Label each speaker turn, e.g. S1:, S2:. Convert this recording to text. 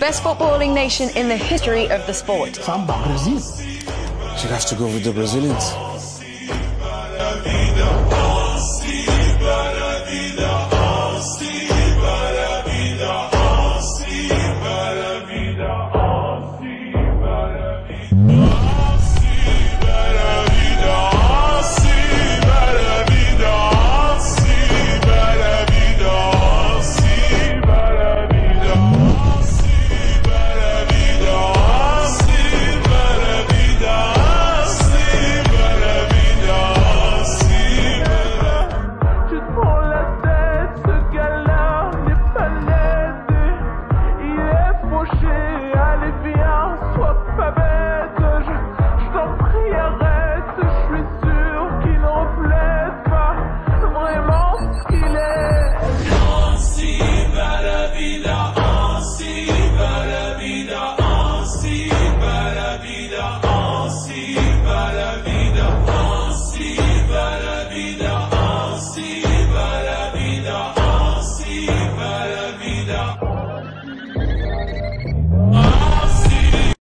S1: Best footballing nation in the history of the sport.
S2: Samba, Brazil.
S3: She has to go with the Brazilians.
S4: Navidad.